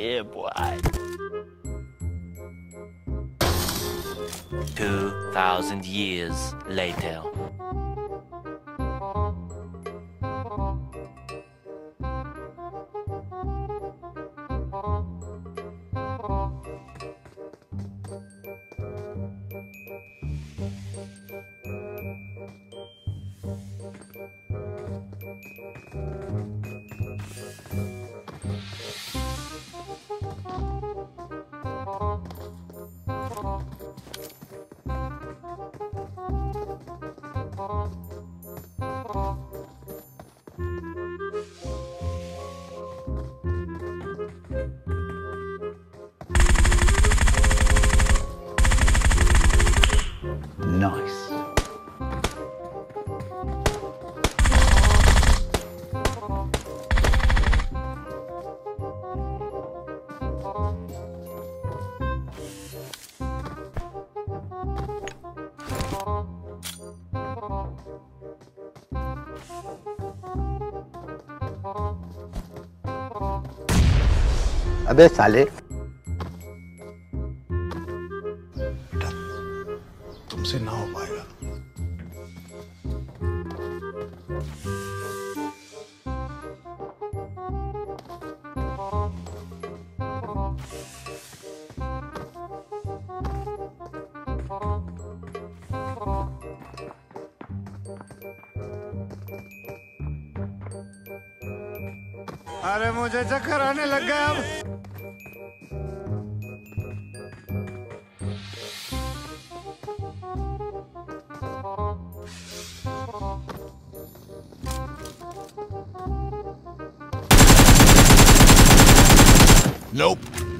Yeah, boy. 2,000 years later. अबे साले। तुमसे ना हो पाएगा। अरे मुझे चक्कर आने लग गया अब Nope.